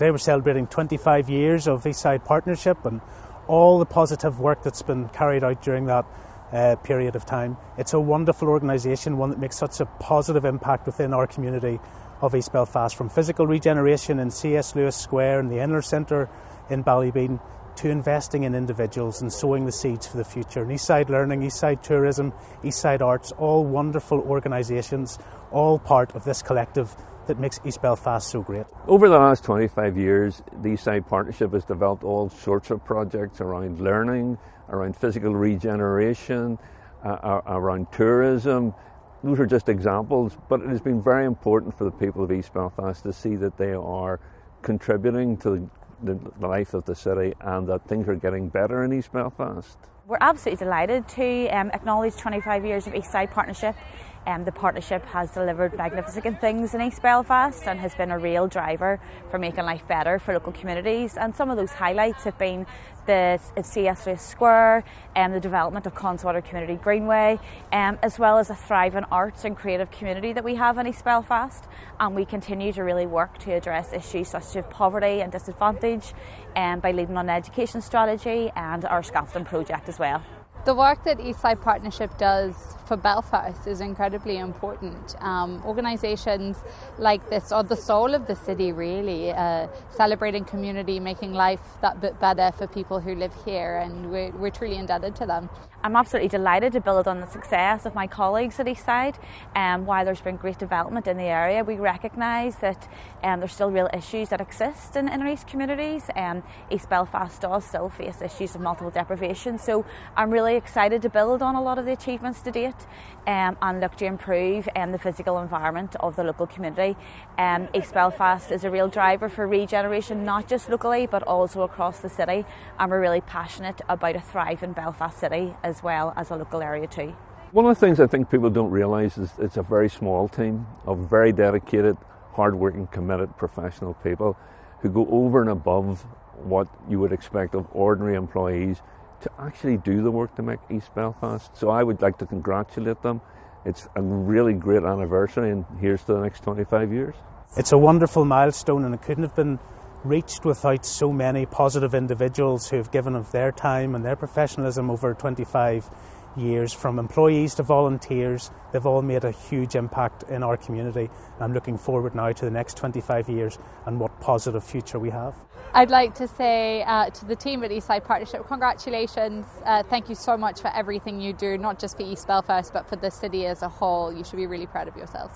Today we're celebrating 25 years of Eastside Partnership and all the positive work that's been carried out during that uh, period of time. It's a wonderful organisation, one that makes such a positive impact within our community of East Belfast, from physical regeneration in C.S. Lewis Square and the Inner Centre in Ballybeen to investing in individuals and sowing the seeds for the future. And Eastside Learning, Eastside Tourism, Eastside Arts, all wonderful organisations, all part of this collective that makes East Belfast so great. Over the last 25 years, the Eastside Partnership has developed all sorts of projects around learning, around physical regeneration, uh, around tourism. Those are just examples, but it has been very important for the people of East Belfast to see that they are contributing to the, the life of the city and that things are getting better in East Belfast. We're absolutely delighted to um, acknowledge 25 years of Eastside Partnership. Um, the partnership has delivered magnificent things in East Belfast and has been a real driver for making life better for local communities. And some of those highlights have been the CS Square and the development of Connswater Community Greenway, um, as well as a thriving arts and creative community that we have in East Belfast. And we continue to really work to address issues such as poverty and disadvantage um, by leading on an education strategy and our Scaffolding project as well. The work that Eastside Partnership does for Belfast is incredibly important. Um, organisations like this are the soul of the city, really, uh, celebrating community, making life that bit better for people who live here, and we're, we're truly indebted to them. I'm absolutely delighted to build on the success of my colleagues at Eastside. Um, while there's been great development in the area, we recognise that um, there's still real issues that exist in inner East communities. Um, East Belfast does still face issues of multiple deprivation, so I'm really excited to build on a lot of the achievements to date um, and look to improve um, the physical environment of the local community. Um, East Belfast is a real driver for regeneration, not just locally but also across the city, and we're really passionate about a thriving Belfast city as well as a local area too. One of the things I think people don't realise is it's a very small team of very dedicated, hard-working, committed professional people who go over and above what you would expect of ordinary employees to actually do the work to make East Belfast. So I would like to congratulate them. It's a really great anniversary, and here's to the next 25 years. It's a wonderful milestone, and it couldn't have been reached without so many positive individuals who have given of their time and their professionalism over 25 years, from employees to volunteers. They've all made a huge impact in our community. I'm looking forward now to the next 25 years and what positive future we have. I'd like to say uh, to the team at Eastside Partnership, congratulations. Uh, thank you so much for everything you do, not just for East Belfast, but for the city as a whole. You should be really proud of yourselves.